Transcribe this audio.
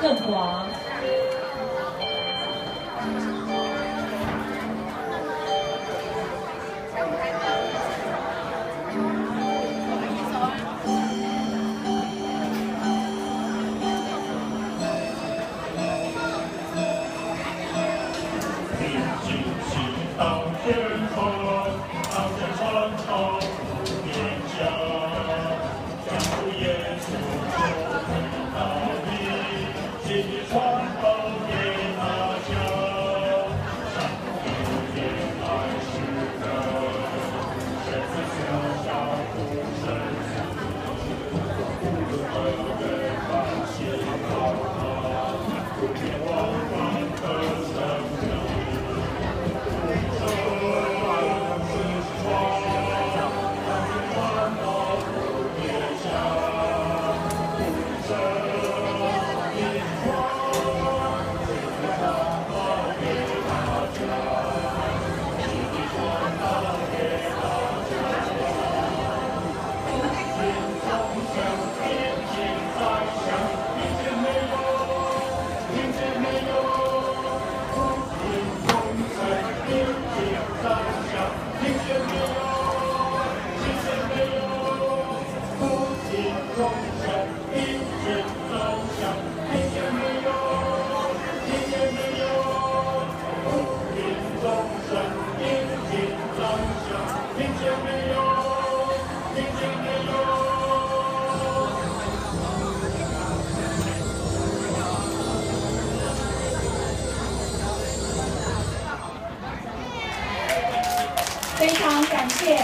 更广。狂风也怕它，闪电也怕它，生死相向不相离，听见没有听见没有非常感谢。